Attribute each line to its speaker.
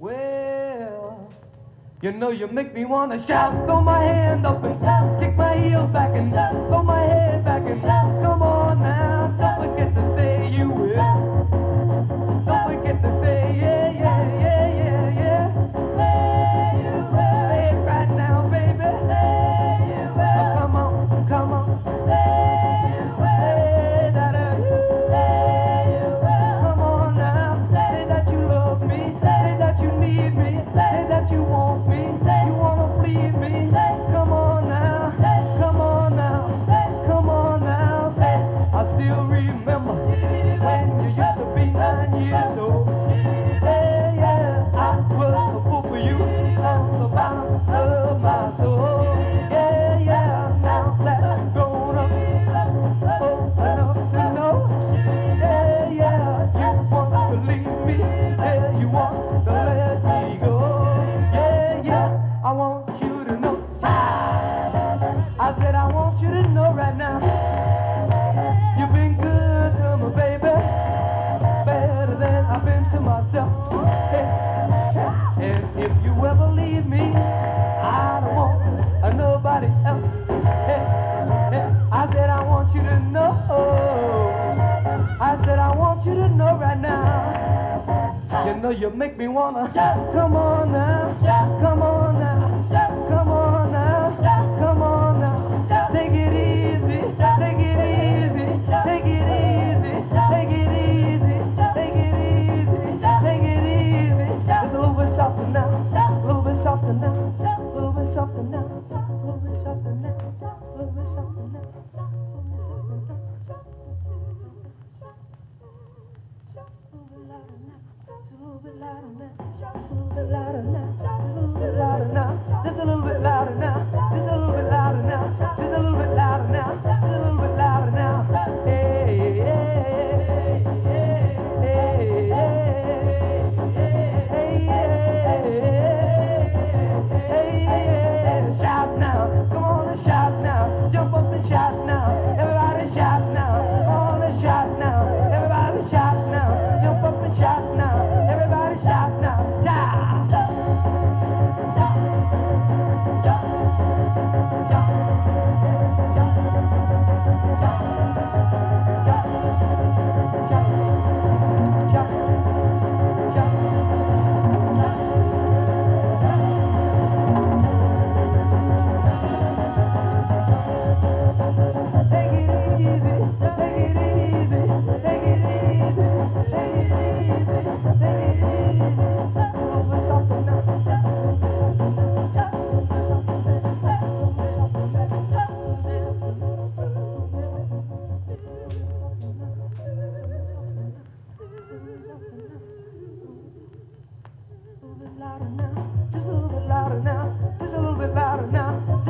Speaker 1: Well, you know you make me wanna shout, throw my hand up and shout. want you to know right now. You've been good to me, baby. Better than I've been to myself. And if you ever leave me I don't want nobody else. I said I want you to know. I said I want you to know right now. You know you make me wanna. Come on now, come on now. Just a little bit louder now, just a little bit louder now. louder now, just a little bit louder now, just a little bit louder now.